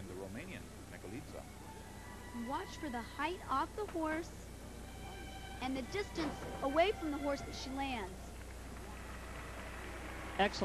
behind the Romanian, Neculita. Watch for the height off the horse and the distance away from the horse that she lands. Excellent.